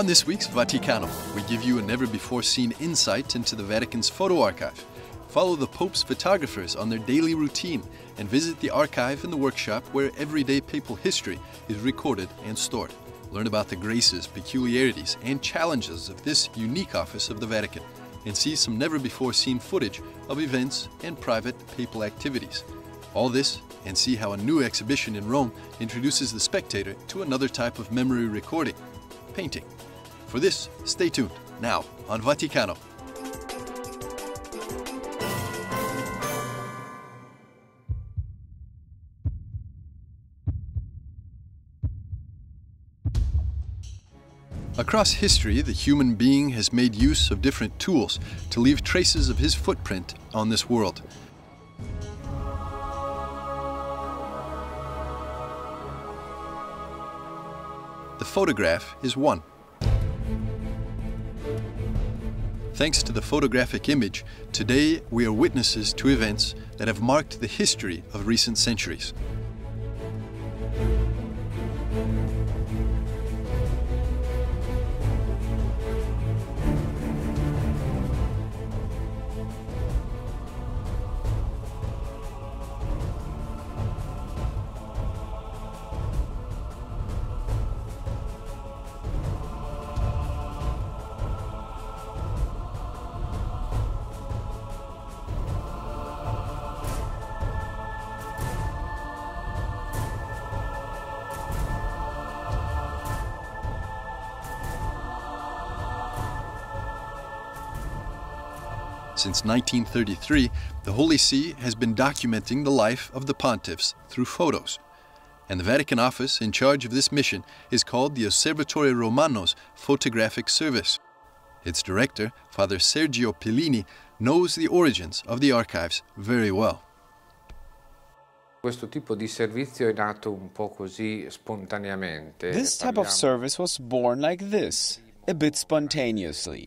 On this week's Vaticano, we give you a never before seen insight into the Vatican's photo archive. Follow the Pope's photographers on their daily routine and visit the archive and the workshop where everyday papal history is recorded and stored. Learn about the graces, peculiarities, and challenges of this unique office of the Vatican and see some never before seen footage of events and private papal activities. All this and see how a new exhibition in Rome introduces the spectator to another type of memory recording painting. For this, stay tuned now on Vaticano. Across history, the human being has made use of different tools to leave traces of his footprint on this world. The photograph is one. Thanks to the photographic image, today we are witnesses to events that have marked the history of recent centuries. Since 1933, the Holy See has been documenting the life of the pontiffs through photos. And the Vatican office in charge of this mission is called the Osservatore Romano's Photographic Service. Its director, Father Sergio Pellini, knows the origins of the archives very well. Questo tipo di servizio è nato un po' così spontaneamente. This type of service was born like this, a bit spontaneously.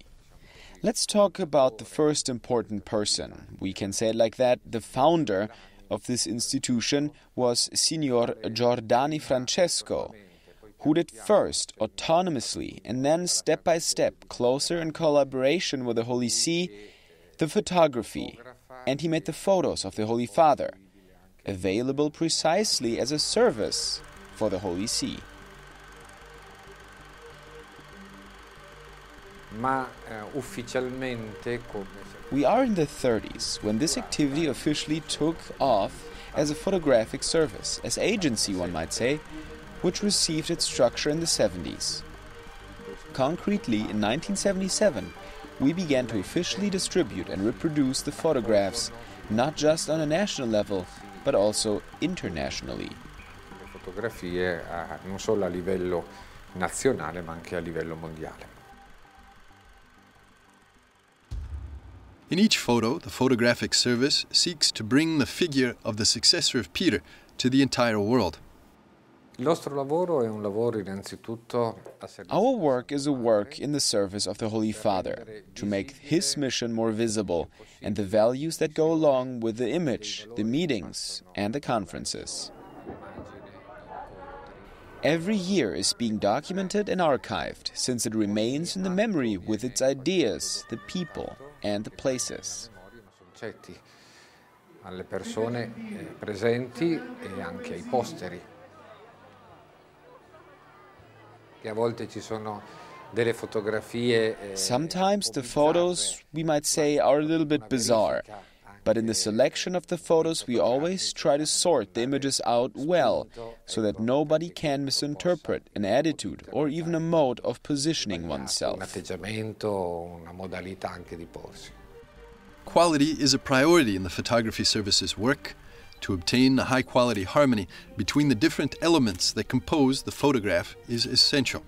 Let's talk about the first important person. We can say it like that the founder of this institution was Signor Giordani Francesco, who did first autonomously and then step by step, closer in collaboration with the Holy See, the photography, and he made the photos of the Holy Father, available precisely as a service for the Holy See. Ma eh, ufficialmente come We are in the 30s when this activity officially took off as a photographic service, as agency one might say, which received its structure in the 70s. Concretely, in 1977, we began to officially distribute and reproduce the photographs not just on a national level, but also internationally. fotografie a- non solo a livello nazionale ma anche a livello mondiale. In each photo, the photographic service seeks to bring the figure of the successor of Peter to the entire world. Il nostro lavoro è un lavoro innanzitutto a servizio Our work is a work in the service of the Holy Father, to make his mission more visible and the values that go along with the image, the meetings, and the conferences. Every year is being documented and archived, since it remains in the memory with its ideas, the people, and the places. alle persone eh, presenti e anche ai posteri. Che a volte ci sono delle fotografie eh, Sometimes the photos, we might say, are a little bit bizarre. But in the selection of the photos, we always try to sort the images out well so that nobody can misinterpret an attitude or even a mode of positioning oneself. atteggiamento, una modalità anche di porsi. Quality is a priority in the photography service's work. To obtain a high quality harmony between the different elements that compose the photograph is essential.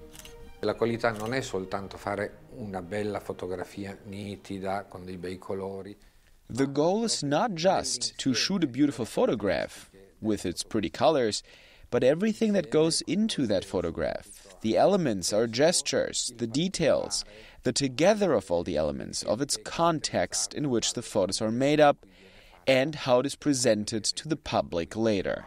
La qualità non è soltanto fare una bella fotografia nitida con dei bei colori, The goal is not just to shoot a beautiful photograph with its pretty colors, but everything that goes into that photograph. The elements, our gestures, the details, the together of all the elements, of its context in which the photos are made up, and how it is presented to the public later.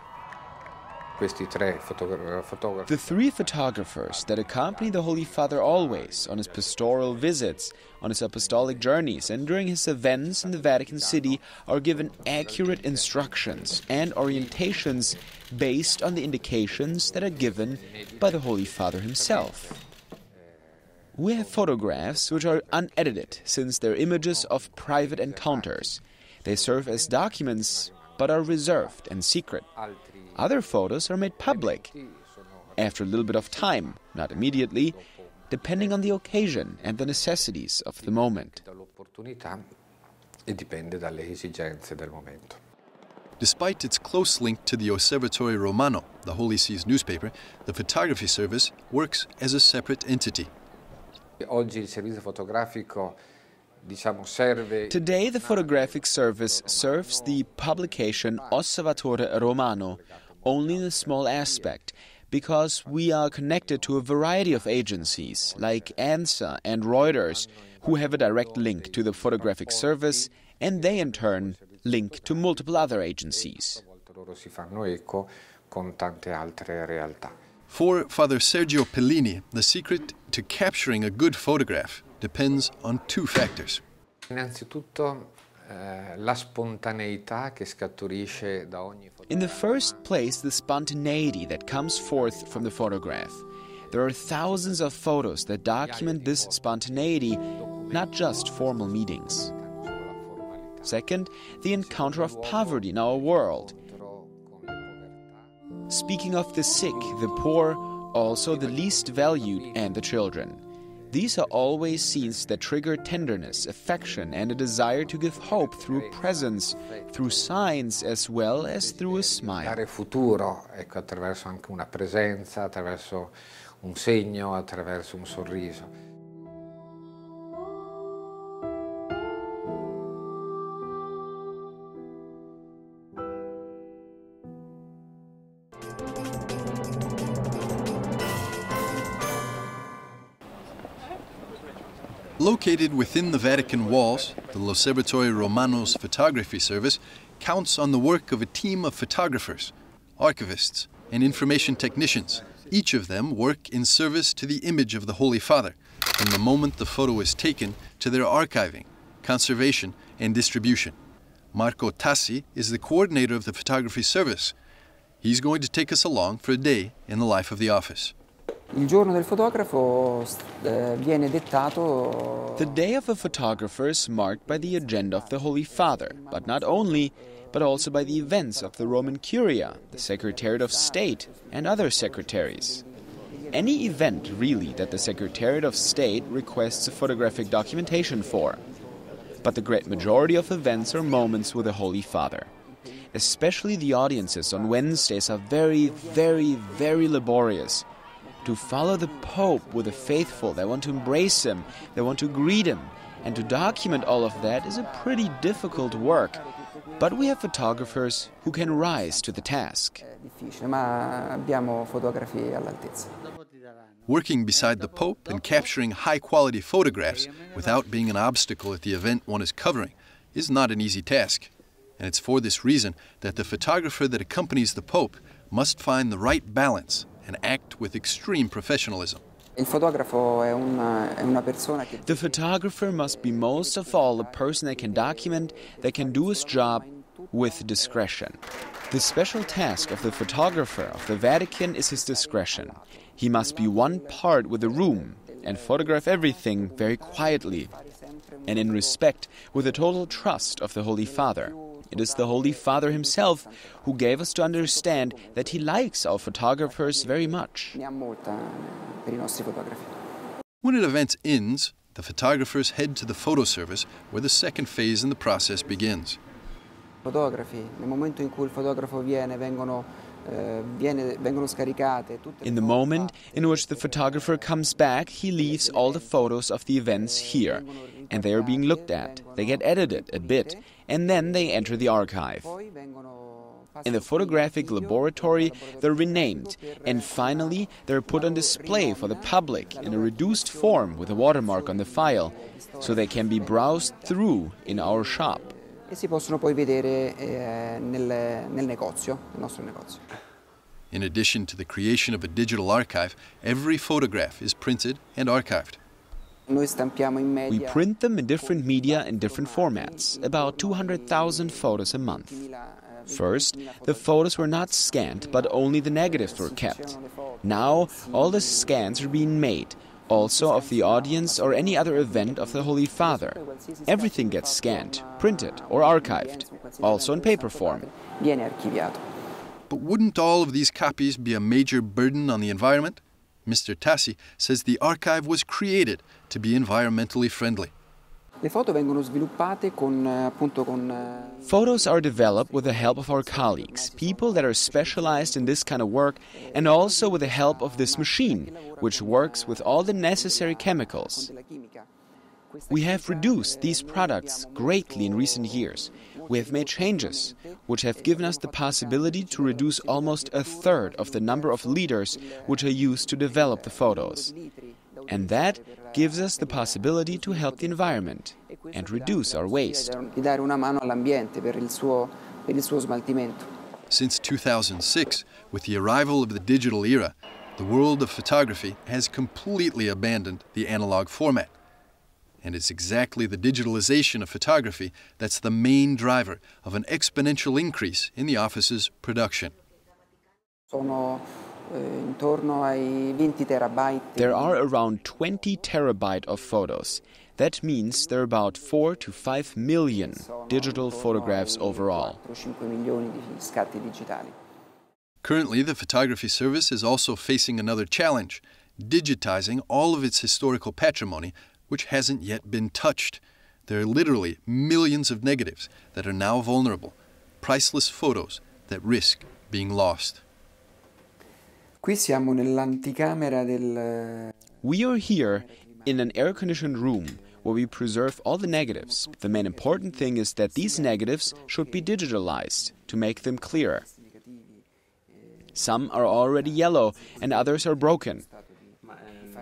The three photographers that accompany the Holy Father always on his pastoral visits, on his apostolic journeys, and during his events in the Vatican City are given accurate instructions and orientations based on the indications that are given by the Holy Father himself. We have photographs which are unedited since they're images of private encounters. They serve as documents but are reserved and secret. Other photos are made public after a little bit of time, not immediately, depending on the occasion and the necessities of the moment. Despite its close link to the Osservatore Romano, the Holy See's newspaper, the photography service works as a separate entity. Today, the photographic service serves the publication Osservatore Romano only in a small aspect, because we are connected to a variety of agencies like ANSA and Reuters, who have a direct link to the photographic service, and they in turn link to multiple other agencies. For Father Sergio Pellini, the secret to capturing a good photograph depends on two factors. Innanzitutto eh, la spontaneità che scaturisce da ogni In the first place, the spontaneity that comes forth from the photograph. There are thousands of photos that document this spontaneity, not just formal meetings. Second, the encounter of poverty in our world. Speaking of the sick, the poor, also the least valued, and the children. These are always scenes that trigger tenderness, affection, and a desire to give hope through presence, through signs as well as through a smile. Dare futuro, ecco, attraverso anche una presenza, attraverso un segno, attraverso un sorriso. Located within the Vatican walls, the L'Osservatore Romano's photography service counts on the work of a team of photographers, archivists, and information technicians. Each of them work in service to the image of the Holy Father, from the moment the photo is taken to their archiving, conservation, and distribution. Marco Tassi is the coordinator of the photography service. He's going to take us along for a day in the life of the office. Il giorno del fotografo eh, viene dettato. The day of a photographer is marked by the agenda of the Holy Father, but not only, but also by the events of the Roman Curia, the Secretariat of State, and other secretaries. Any event, really, that the Secretariat of State requests a photographic documentation for. But the great majority of events are moments with the Holy Father. Especially the audiences on Wednesdays are very, very, very laborious to follow the Pope with the faithful. They want to embrace him, they want to greet him. And to document all of that is a pretty difficult work. But we have photographers who can rise to the task. Working beside the Pope and capturing high quality photographs without being an obstacle at the event one is covering is not an easy task. And it's for this reason that the photographer that accompanies the Pope must find the right balance and act with extreme professionalism. The photographer must be most of all a person that can document, that can do his job with discretion. The special task of the photographer of the Vatican is his discretion. He must be one part with the room and photograph everything very quietly and in respect with the total trust of the Holy Father. It is the Holy Father himself who gave us to understand that he likes our photographers very much. When an event ends, the photographers head to the photo service where the second phase in the process begins. Fotografi, nel momento in cui il fotografo viene, vengono in the moment in which the photographer comes back, he leaves all the photos of the events here, and they are being looked at. They get edited a bit, and then they enter the archive. In the photographic laboratory, they're renamed, and finally, they're put on display for the public in a reduced form with a watermark on the file, so they can be browsed through in our shop. E si possono poi vedere eh, nel, nel negozio, nel nostro negozio. In addition to the creation of a digital archive, every photograph is printed and archived. We print them in different media in different formats, about 200,000 photos a month. First, the photos were not scanned, but only the negatives were kept. Now, all the scans are being made, also of the audience or any other event of the Holy Father. Everything gets scanned, printed, or archived, also in paper form. But wouldn't all of these copies be a major burden on the environment? Mr. Tassi says the archive was created to be environmentally friendly. Photos are developed with the help of our colleagues, people that are specialized in this kind of work, and also with the help of this machine, which works with all the necessary chemicals. We have reduced these products greatly in recent years. We have made changes, which have given us the possibility to reduce almost a third of the number of liters which are used to develop the photos. And that gives us the possibility to help the environment and reduce our waste. Since 2006, with the arrival of the digital era, the world of photography has completely abandoned the analog format. And it's exactly the digitalization of photography that's the main driver of an exponential increase in the office's production. There are around 20 terabyte of photos. That means there are about 4 to 5 million digital photographs overall. Currently, the photography service is also facing another challenge digitizing all of its historical patrimony, which hasn't yet been touched. There are literally millions of negatives that are now vulnerable, priceless photos that risk being lost. We are here in an air conditioned room where we preserve all the negatives. The main important thing is that these negatives should be digitalized to make them clearer. Some are already yellow and others are broken.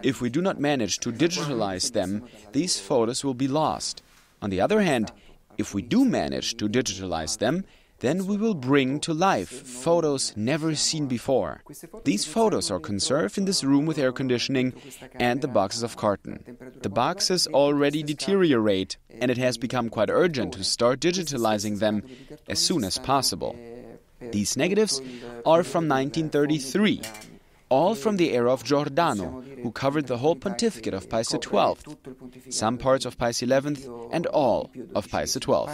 If we do not manage to digitalize them, these photos will be lost. On the other hand, if we do manage to digitalize them, then we will bring to life photos never seen before. These photos are conserved in this room with air conditioning and the boxes of carton. The boxes already deteriorate, and it has become quite urgent to start digitalizing them as soon as possible. These negatives are from 1933 all from the era of Giordani, who covered the whole pontificate of Pius XII, some parts of Pius XI, and all of Pius XII.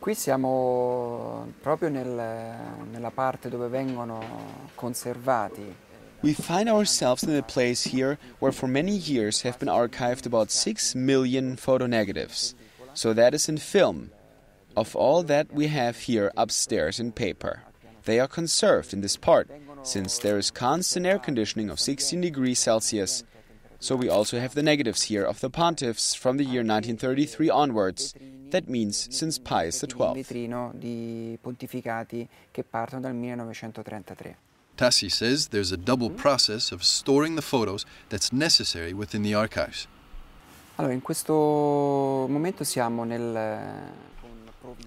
Qui siamo proprio nel, nella parte dove vengono conservati we find ourselves in a place here where for many years have been archived about 6 million photo negatives. So that is in film, of all that we have here upstairs in paper. They are conserved in this part, since there is constant air conditioning of 16 degrees Celsius. So we also have the negatives here of the pontiffs from the year 1933 onwards. That means since Pius XII. Tassi says there's a double mm-hmm. process of storing the photos that's necessary within the archives. Allora, in questo momento siamo nel eh,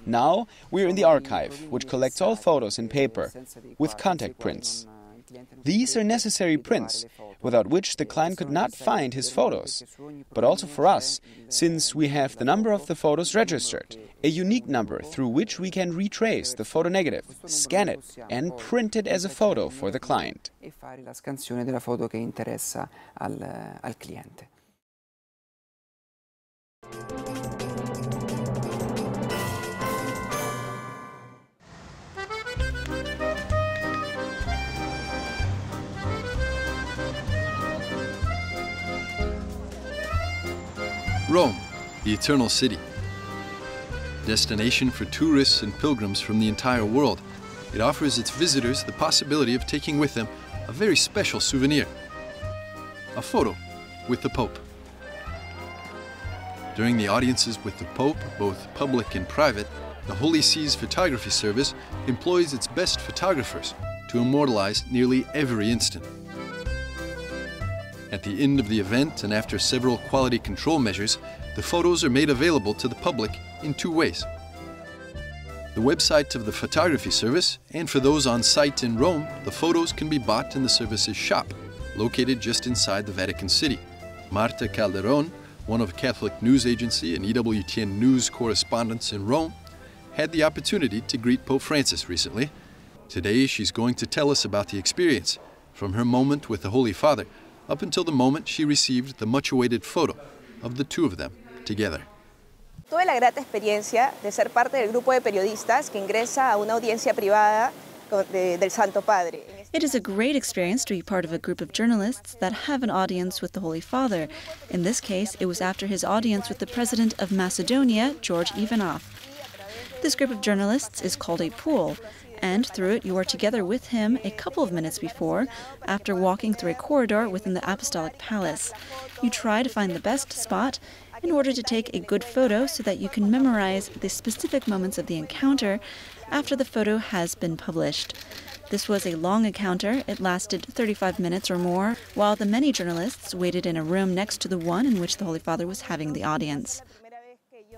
Now we're in the archive, which collects all photos in paper with contact prints. These are necessary prints, without which the client could not find his photos. But also for us, since we have the number of the photos registered, a unique number through which we can retrace the photo negative, scan it, and print it as a photo for the client. Rome, the Eternal City. Destination for tourists and pilgrims from the entire world, it offers its visitors the possibility of taking with them a very special souvenir a photo with the Pope. During the audiences with the Pope, both public and private, the Holy See's photography service employs its best photographers to immortalize nearly every instant. At the end of the event and after several quality control measures, the photos are made available to the public in two ways. The website of the photography service, and for those on site in Rome, the photos can be bought in the service's shop, located just inside the Vatican City. Marta Calderon, one of Catholic News Agency and EWTN News correspondents in Rome, had the opportunity to greet Pope Francis recently. Today, she's going to tell us about the experience, from her moment with the Holy Father up until the moment she received the much awaited photo of the two of them together. Tuve la grata experiencia de ser parte del grupo de periodistas que ingresa a una audiencia privada del Santo Padre. It is a great experience to be part of a group of journalists that have an audience with the Holy Father. In this case, it was after his audience with the President of Macedonia, George Ivanov. This group of journalists is called a pool, and through it you are together with him a couple of minutes before, after walking through a corridor within the Apostolic Palace. You try to find the best spot in order to take a good photo so that you can memorize the specific moments of the encounter after the photo has been published. This was a long encounter. It lasted 35 minutes or more, while the many journalists waited in a room next to the one in which the Holy Father was having the audience.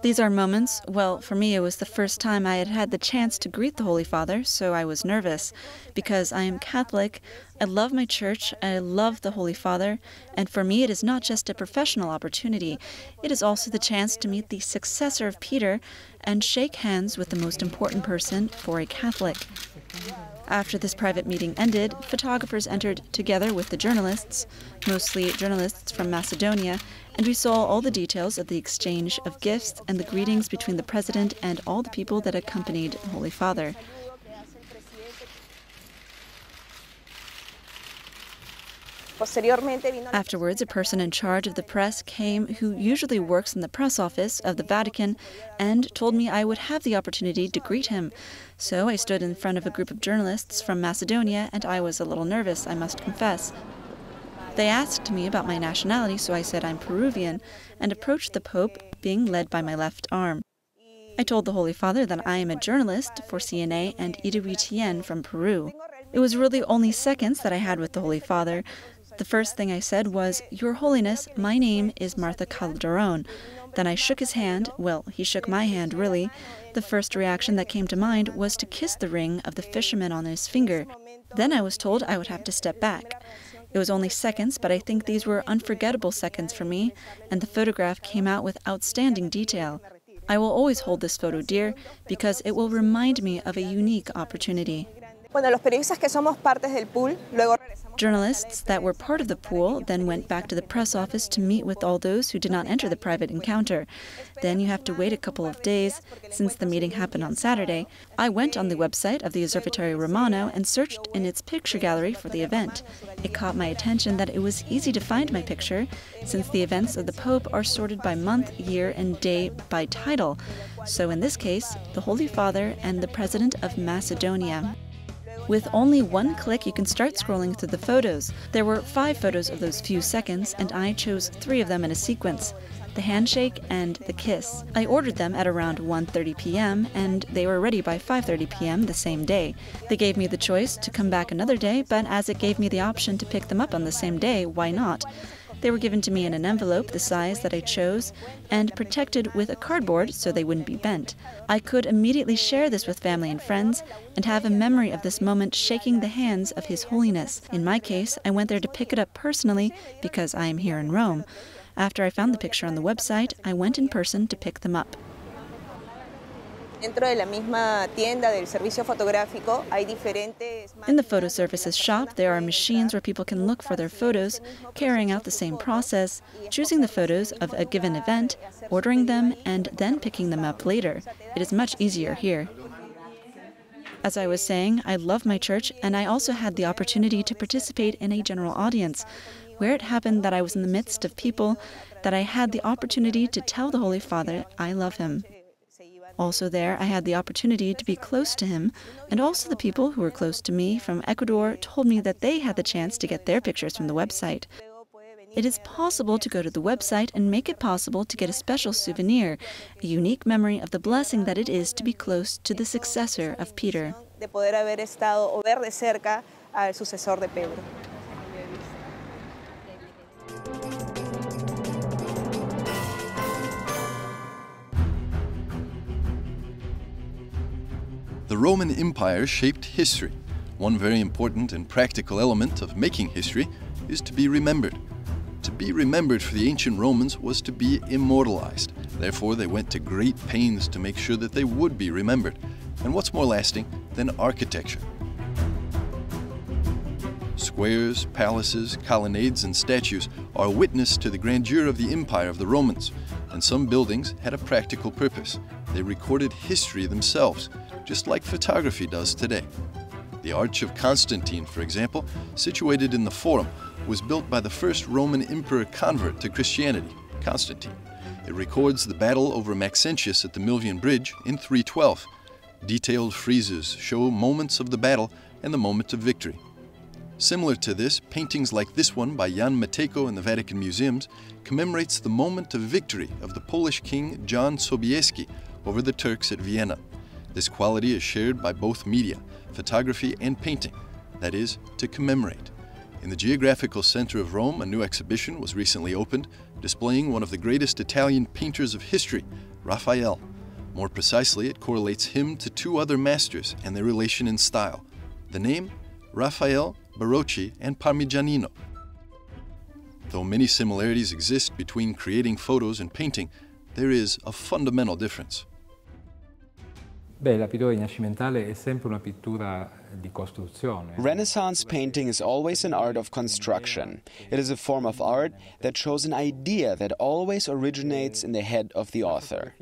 These are moments, well, for me, it was the first time I had had the chance to greet the Holy Father, so I was nervous. Because I am Catholic, I love my church, I love the Holy Father, and for me, it is not just a professional opportunity, it is also the chance to meet the successor of Peter and shake hands with the most important person for a Catholic. After this private meeting ended, photographers entered together with the journalists, mostly journalists from Macedonia, and we saw all the details of the exchange of gifts and the greetings between the president and all the people that accompanied the Holy Father. Afterwards, a person in charge of the press came who usually works in the press office of the Vatican and told me I would have the opportunity to greet him. So I stood in front of a group of journalists from Macedonia and I was a little nervous, I must confess. They asked me about my nationality, so I said I'm Peruvian and approached the Pope, being led by my left arm. I told the Holy Father that I am a journalist for CNA and EWTN from Peru. It was really only seconds that I had with the Holy Father. The first thing I said was, Your Holiness, my name is Marta Calderon. Then I shook his hand. Well, he shook my hand, really. The first reaction that came to mind was to kiss the ring of the fisherman on his finger. Then I was told I would have to step back. It was only seconds, but I think these were unforgettable seconds for me, and the photograph came out with outstanding detail. I will always hold this photo dear because it will remind me of a unique opportunity. Journalists that were part of the pool then went back to the press office to meet with all those who did not enter the private encounter. Then you have to wait a couple of days, since the meeting happened on Saturday. I went on the website of the Osservatore Romano and searched in its picture gallery for the event. It caught my attention that it was easy to find my picture, since the events of the Pope are sorted by month, year, and day by title. So in this case, the Holy Father and the President of Macedonia. With only one click, you can start scrolling through the photos. There were five photos of those few seconds, and I chose three of them in a sequence the handshake and the kiss. I ordered them at around 1:30 p.m. and they were ready by 5:30 p.m. the same day. They gave me the choice to come back another day, but as it gave me the option to pick them up on the same day, why not? They were given to me in an envelope the size that I chose and protected with a cardboard so they wouldn't be bent. I could immediately share this with family and friends and have a memory of this moment shaking the hands of His Holiness. In my case, I went there to pick it up personally because I am here in Rome. After I found the picture on the website, I went in person to pick them up. In the photo services shop, there are machines where people can look for their photos, carrying out the same process, choosing the photos of a given event, ordering them, and then picking them up later. It is much easier here. As I was saying, I love my church, and I also had the opportunity to participate in a general audience, where it happened that I was in the midst of people, that I had the opportunity to tell the Holy Father I love him. Also, there, I had the opportunity to be close to him, and also the people who were close to me from Ecuador told me that they had the chance to get their pictures from the website. It is possible to go to the website and make it possible to get a special souvenir, a unique memory of the blessing that it is to be close to the successor of Peter. The Roman Empire shaped history. One very important and practical element of making history is to be remembered. To be remembered for the ancient Romans was to be immortalized. Therefore, they went to great pains to make sure that they would be remembered. And what's more lasting than architecture? Squares, palaces, colonnades, and statues are witness to the grandeur of the empire of the Romans, and some buildings had a practical purpose. They recorded history themselves, just like photography does today. The Arch of Constantine, for example, situated in the Forum, was built by the first Roman emperor convert to Christianity, Constantine. It records the battle over Maxentius at the Milvian Bridge in 312. Detailed friezes show moments of the battle and the moment of victory. Similar to this, paintings like this one by Jan Matejko in the Vatican Museums commemorates the moment of victory of the Polish king John Sobieski over the Turks at Vienna. This quality is shared by both media, photography, and painting, that is, to commemorate. In the Geographical Center of Rome, a new exhibition was recently opened displaying one of the greatest Italian painters of history, Raphael. More precisely, it correlates him to two other masters and their relation in style. The name? Raphael, Barocci, and Parmigianino. Though many similarities exist between creating photos and painting, there is a fundamental difference. Costruzione. Renaissance painting is always an art of construction. It is a form of art that shows an idea that always originates in the head of the author.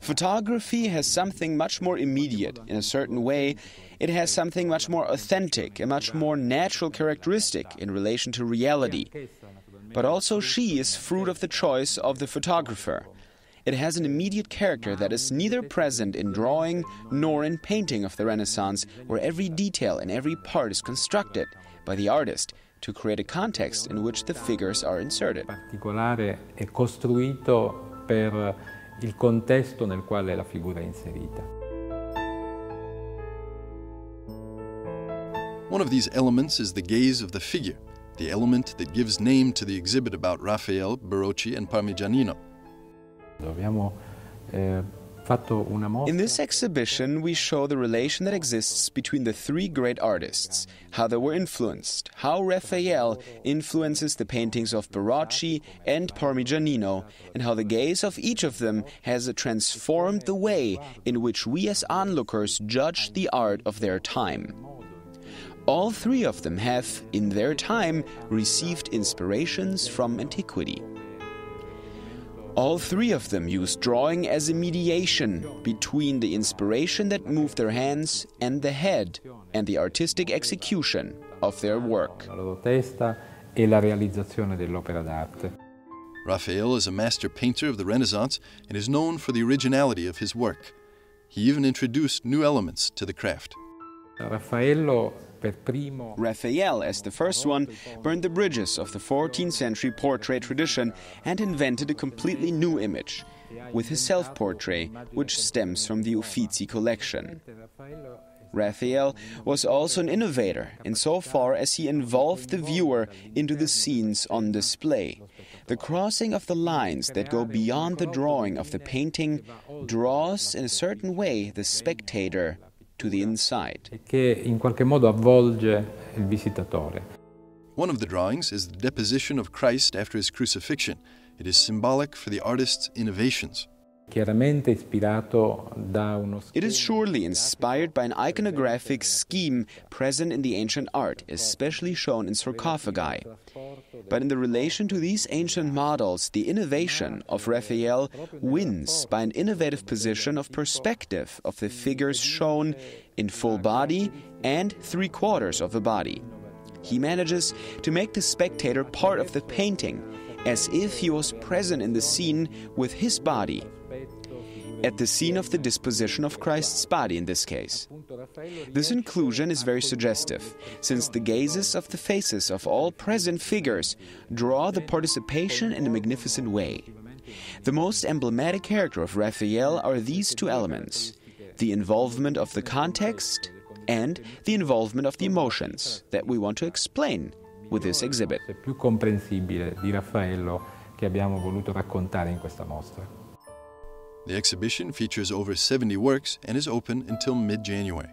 Photography has something much more immediate. In a certain way, it has something much more authentic, a much more natural characteristic in relation to reality. But also, she is fruit of the choice of the photographer. It has an immediate character that is neither present in drawing nor in painting of the Renaissance, where every detail and every part is constructed by the artist to create a context in which the figures are inserted. particolare è costruito per il contesto nel quale la figura è inserita. One of these elements is the gaze of the figure, the element that gives name to the exhibit about Raphael, Barocci, and Parmigianino. In this exhibition, we show the relation that exists between the three great artists, how they were influenced, how Raphael influences the paintings of Barocci and Parmigianino, and how the gaze of each of them has transformed the way in which we as onlookers judge the art of their time. All three of them have, in their time, received inspirations from antiquity. All three of them used drawing as a mediation between the inspiration that moved their hands and the head and the artistic execution of their work. la loro testa e la realizzazione dell'opera d'arte. Raphael is a master painter of the Renaissance and is known for the originality of his work. He even introduced new elements to the craft. Raffaello per primo Raphael, as the first one, burned the bridges of the 14th century portrait tradition and invented a completely new image with his self portrait, which stems from the Uffizi collection. Raphael was also an innovator insofar as he involved the viewer into the scenes on display. The crossing of the lines that go beyond the drawing of the painting draws, in a certain way, the spectator to the inside. che in qualche modo avvolge il visitatore. One of the drawings is the deposition of Christ after his crucifixion. It is symbolic for the artist's innovations. Chiaramente ispirato da uno It is surely inspired by an iconographic scheme present in the ancient art, especially shown in sarcophagi. But in the relation to these ancient models, the innovation of Raphael wins by an innovative position of perspective of the figures shown in full body and three quarters of the body. He manages to make the spectator part of the painting, as if he was present in the scene with his body at the scene of the disposition of Christ's body in this case. This inclusion is very suggestive, since the gazes of the faces of all present figures draw the participation in a magnificent way. The most emblematic character of Raphael are these two elements the involvement of the context and the involvement of the emotions that we want to explain with this exhibit. più comprensibile di Raffaello che abbiamo voluto raccontare in questa mostra. The exhibition features over 70 works and is open until mid January.